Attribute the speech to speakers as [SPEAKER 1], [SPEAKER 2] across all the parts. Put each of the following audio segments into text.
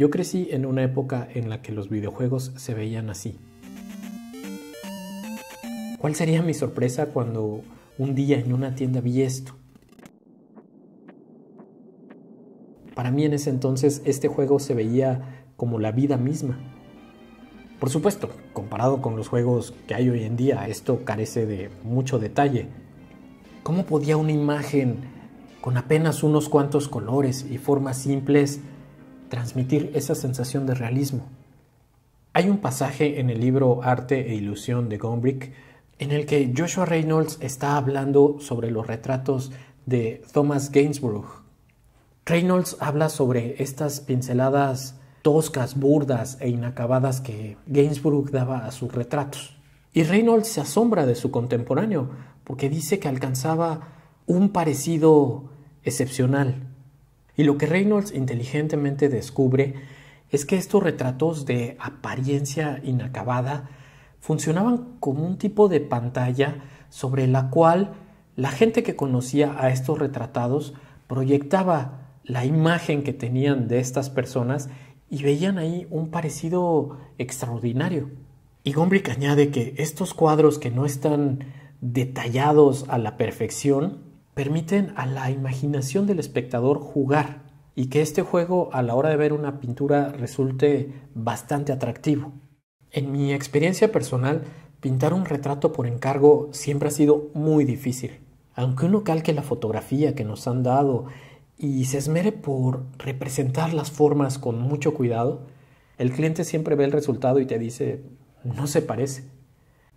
[SPEAKER 1] Yo crecí en una época en la que los videojuegos se veían así. ¿Cuál sería mi sorpresa cuando un día en una tienda vi esto? Para mí en ese entonces este juego se veía como la vida misma. Por supuesto, comparado con los juegos que hay hoy en día, esto carece de mucho detalle. ¿Cómo podía una imagen con apenas unos cuantos colores y formas simples transmitir esa sensación de realismo? Hay un pasaje en el libro Arte e Ilusión de Gombrich en el que Joshua Reynolds está hablando sobre los retratos de Thomas Gainsborough. Reynolds habla sobre estas pinceladas toscas, burdas e inacabadas que Gainsborough daba a sus retratos. Y Reynolds se asombra de su contemporáneo porque dice que alcanzaba un parecido excepcional. Y lo que Reynolds inteligentemente descubre es que estos retratos de apariencia inacabada funcionaban como un tipo de pantalla sobre la cual la gente que conocía a estos retratados proyectaba la imagen que tenían de estas personas y veían ahí un parecido extraordinario. Y Gombrich añade que estos cuadros que no están detallados a la perfección permiten a la imaginación del espectador jugar y que este juego a la hora de ver una pintura resulte bastante atractivo. En mi experiencia personal, pintar un retrato por encargo siempre ha sido muy difícil. Aunque uno calque la fotografía que nos han dado y se esmere por representar las formas con mucho cuidado, el cliente siempre ve el resultado y te dice, no se parece.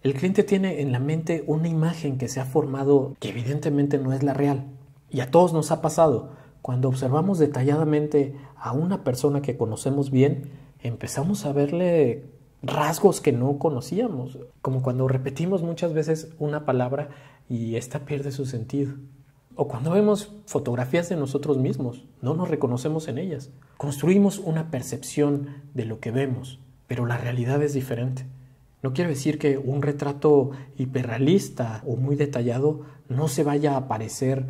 [SPEAKER 1] El cliente tiene en la mente una imagen que se ha formado que evidentemente no es la real. Y a todos nos ha pasado. Cuando observamos detalladamente a una persona que conocemos bien, empezamos a verle rasgos que no conocíamos, como cuando repetimos muchas veces una palabra y ésta pierde su sentido. O cuando vemos fotografías de nosotros mismos, no nos reconocemos en ellas. Construimos una percepción de lo que vemos, pero la realidad es diferente. No quiero decir que un retrato hiperrealista o muy detallado no se vaya a parecer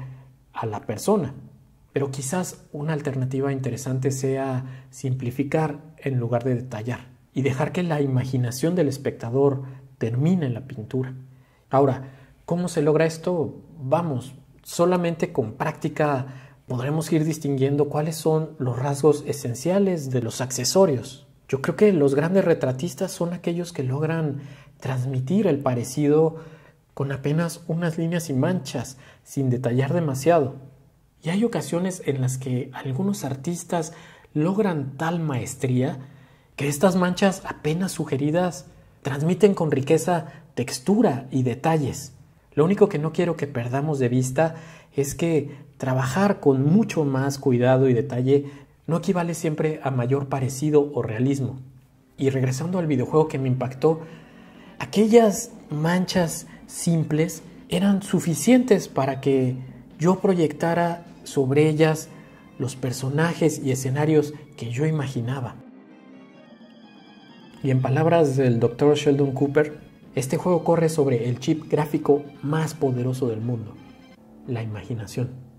[SPEAKER 1] a la persona, pero quizás una alternativa interesante sea simplificar en lugar de detallar y dejar que la imaginación del espectador termine la pintura. Ahora, ¿cómo se logra esto? Vamos, solamente con práctica podremos ir distinguiendo cuáles son los rasgos esenciales de los accesorios. Yo creo que los grandes retratistas son aquellos que logran transmitir el parecido con apenas unas líneas y manchas, sin detallar demasiado. Y hay ocasiones en las que algunos artistas logran tal maestría que estas manchas apenas sugeridas transmiten con riqueza textura y detalles. Lo único que no quiero que perdamos de vista es que trabajar con mucho más cuidado y detalle no equivale siempre a mayor parecido o realismo. Y regresando al videojuego que me impactó, aquellas manchas simples eran suficientes para que yo proyectara sobre ellas los personajes y escenarios que yo imaginaba. Y en palabras del Dr. Sheldon Cooper, este juego corre sobre el chip gráfico más poderoso del mundo, la imaginación.